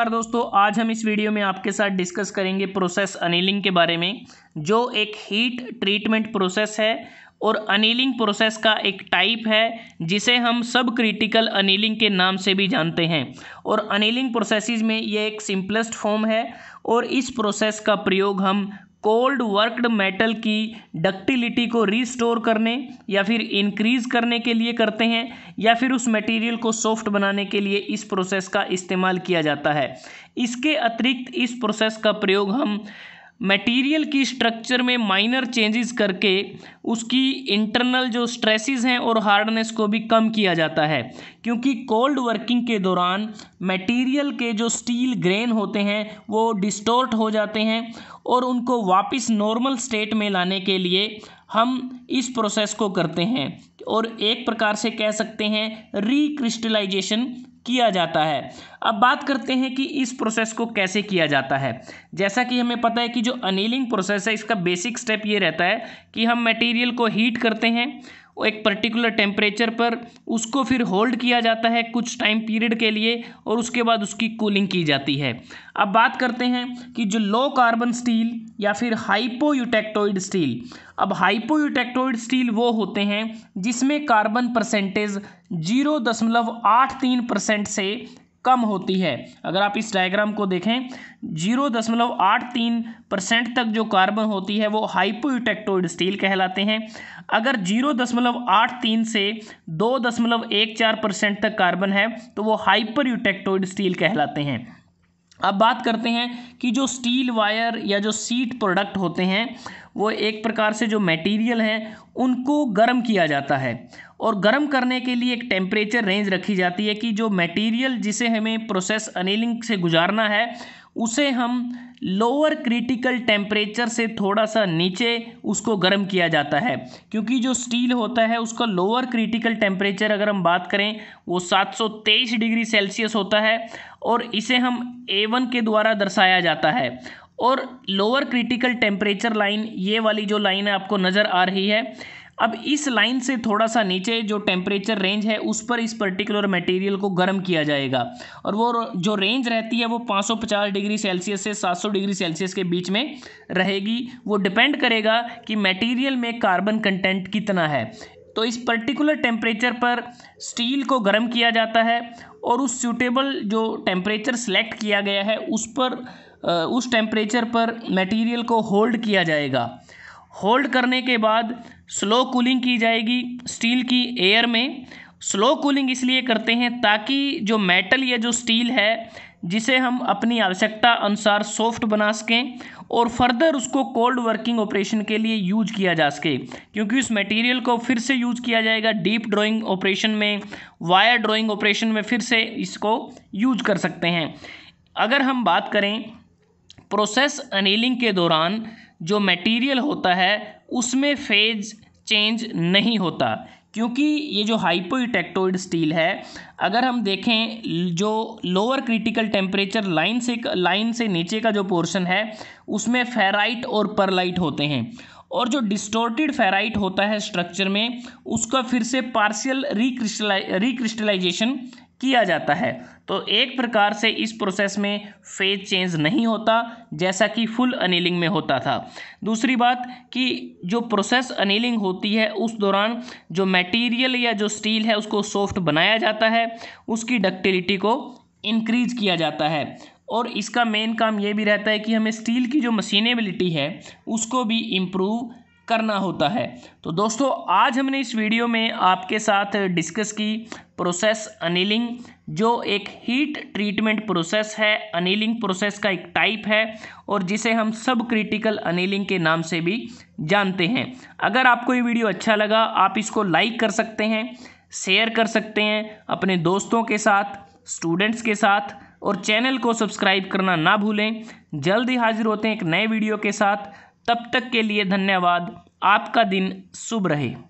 नमस्कार दोस्तों, आज हम इस वीडियो में आपके साथ डिस्कस करेंगे प्रोसेस अनिलिंग के बारे में, जो एक हीट ट्रीटमेंट प्रोसेस है और अनिलिंग प्रोसेस का एक टाइप है, जिसे हम सब क्रिटिकल अनिलिंग के नाम से भी जानते हैं। और अनिलिंग प्रोसेसेस में ये एक सिंपलेस्ट फॉर्म है और इस प्रोसेस का प्रयोग हम कोल्ड वर्कड मेटल की डक्टिलिटी को रिस्टोर करने या फिर इंक्रीज करने के लिए करते हैं, या फिर उस मटेरियल को सॉफ्ट बनाने के लिए इस प्रोसेस का इस्तेमाल किया जाता है। इसके अतिरिक्त इस प्रोसेस का प्रयोग हम मटेरियल की स्ट्रक्चर में माइनर चेंजेस करके उसकी इंटरनल जो स्ट्रेसेस हैं और हार्डनेस को भी कम किया जाता है। क्योंकि कोल्ड वर्किंग के दौरान मटेरियल के जो स्टील ग्रेन होते हैं, वो डिस्टोर्ट हो जाते हैं और उनको वापस नॉर्मल स्टेट में लाने के लिए हम इस प्रोसेस को करते हैं। और एक प्रकार से कह सकते हैं रिक्रिस्टलाइजेशन किया जाता है। अब बात करते हैं कि इस प्रोसेस को कैसे किया जाता है। जैसा कि हमें पता है कि जो अनिलिंग प्रोसेस है, इसका बेसिक स्टेप ये रहता है कि हम मटेरियल को हीट करते हैं एक पर्टिकुलर टेम्परेचर पर उसको फिर होल्ड किया जाता है कुछ टाइम पीरियड के लिए और उसके बाद उसकी कूलिंग की जाती है। अब बात करते हैं कि जो लो कार्बन स्टील या फिर हाइपोयूटेक्टोइड स्टील अब हाइपोयूटेक्टोइड स्टील वो होते हैं जिसमें कार्बन परसेंटेज ज़ीरो दशमलव आठ तीन परसेंट से कम होती है। अगर आप इस डायग्राम को देखें ज़ीरो दशमलव आठ तीन परसेंट तक जो कार्बन होती है, वो हाइपोयूटेक्टोइड स्टील कहलाते हैं। अगर ज़ीरो दशमलव आठ तीन से दो दशमलव एक चार परसेंट तक कार्बन है तो वो हाइपर यूटेक्टोइड स्टील कहलाते हैं। अब बात करते हैं कि जो स्टील वायर या जो सीट प्रोडक्ट होते हैं, वो एक प्रकार से जो मटेरियल हैं, उनको गर्म किया जाता है। और गर्म करने के लिए एक टेम्परेचर रेंज रखी जाती है कि जो मटेरियल जिसे हमें प्रोसेस अनिलिंग से गुजारना है, उसे हम लोअर क्रिटिकल टेम्परेचर से थोड़ा सा नीचे उसको गर्म किया जाता है। क्योंकि जो स्टील होता है, उसका लोअर क्रिटिकल टेम्परेचर अगर हम बात करें, वो 723 डिग्री सेल्सियस होता है और इसे हम ए वन के द्वारा दर्शाया जाता है। और लोअर क्रिटिकल टेम्परेचर लाइन ये वाली जो लाइन है आपको नज़र आ रही है अब इस लाइन से थोड़ा सा नीचे जो टेम्परेचर रेंज है, उस पर इस पर्टिकुलर मटेरियल को गर्म किया जाएगा। और वो जो रेंज रहती है, वो 550 डिग्री सेल्सियस से 700 डिग्री सेल्सियस के बीच में रहेगी। वो डिपेंड करेगा कि मटेरियल में कार्बन कंटेंट कितना है। तो इस पर्टिकुलर टेम्परेचर पर स्टील को गर्म किया जाता है और उस सूटेबल जो टेम्परेचर सेलेक्ट किया गया है, उस पर उस टेम्परेचर पर मटेरियल को होल्ड किया जाएगा। होल्ड करने के बाद स्लो कूलिंग की जाएगी स्टील की एयर में। स्लो कूलिंग इसलिए करते हैं ताकि जो मेटल या जो स्टील है, जिसे हम अपनी आवश्यकता अनुसार सॉफ्ट बना सकें और फर्दर उसको कोल्ड वर्किंग ऑपरेशन के लिए यूज़ किया जा सके। क्योंकि उस मटेरियल को फिर से यूज़ किया जाएगा डीप ड्राइंग ऑपरेशन में वायर ड्राइंग ऑपरेशन में फिर से इसको यूज़ कर सकते हैं। अगर हम बात करें प्रोसेस अनिलिंग के दौरान जो मटेरियल होता है, उसमें फ़ेज़ चेंज नहीं होता। क्योंकि ये जो हाइपोइटेक्टोइड स्टील है, अगर हम देखें, जो लोअर क्रिटिकल टेम्परेचर लाइन से लाइन से नीचे का जो पोर्शन है, उसमें फेराइट और परलाइट होते हैं। और जो डिस्टोर्टेड फेराइट होता है स्ट्रक्चर में, उसका फिर से पार्शियल रिक्रिस्टलाई रिक्रिस्टलाइजेशन किया जाता है। तो एक प्रकार से इस प्रोसेस में फ़ेज़ चेंज नहीं होता, जैसा कि फुल अनिलिंग में होता था। दूसरी बात कि जो प्रोसेस अनिलिंग होती है, उस दौरान जो मटेरियल या जो स्टील है, उसको सॉफ्ट बनाया जाता है, उसकी डक्टिलिटी को इंक्रीज किया जाता है। और इसका मेन काम ये भी रहता है कि हमें स्टील की जो मशीनेबिलिटी है, उसको भी इम्प्रूव करना होता है। तो दोस्तों, आज हमने इस वीडियो में आपके साथ डिस्कस की प्रोसेस अनिलिंग जो एक हीट ट्रीटमेंट प्रोसेस है। अनिलिंग प्रोसेस का एक टाइप है और जिसे हम सब क्रिटिकल अनिलिंग के नाम से भी जानते हैं। अगर आपको ये वीडियो अच्छा लगा, आप इसको लाइक कर सकते हैं शेयर कर सकते हैं अपने दोस्तों के साथ स्टूडेंट्स के साथ और चैनल को सब्सक्राइब करना ना भूलें। जल्द ही हाजिर होते हैं एक नए वीडियो के साथ। तब तक के लिए धन्यवाद। आपका दिन शुभ रहे।